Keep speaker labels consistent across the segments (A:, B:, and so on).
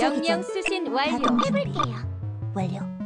A: 영영 수신 완료. 해볼게요.
B: 완료.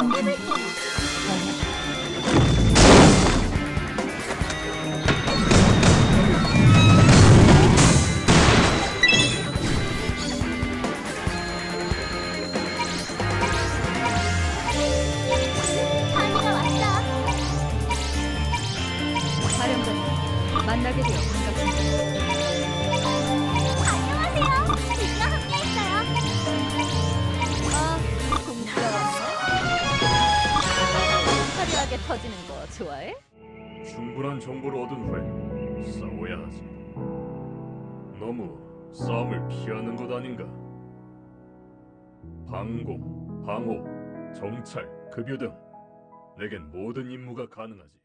C: Everything. 많은 정보를 얻은 후에 싸워야 하지. 너무 싸움을 피하는 것 아닌가? 방공, 방호, 정찰, 급유 등 내겐 모든 임무가 가능하지.